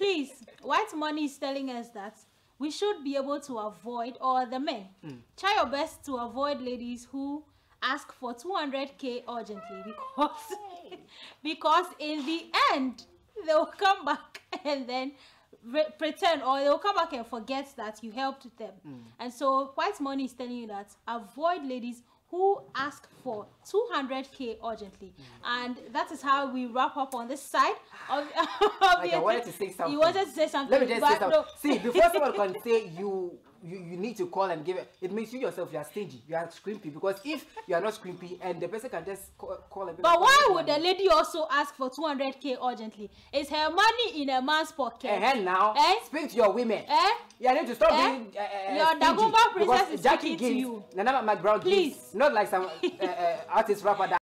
please, Whitemoney is telling us that we should be able to avoid, or the men, hmm. try your best to avoid ladies who ask for 200k urgently because because in the end they will come back and then re- pretend or they'll come back and forget that you helped them. Hmm. And so Whitemoney is telling you that avoid ladies who ask for 200k urgently mm. and that is how we wrap up on this side of, Like I wanted to say something. you wanted to say something Let me just say something. no. See, before someone can say you, you you need to call and give it, it means you yourself you are stingy, you are scrimpy. Because if you are not scrimpy and the person can just call, call be But like, why "Oh, would the lady also ask for 200k urgently? Is her money in a man's pocket? Eh, now, Eh? speak to your women. Eh? You need to stop Eh? being uh, uh, Your. Dagomba princess because is Jackie speaking to gives, you. Nana McBrown Please. not like some uh, uh, artist rapper that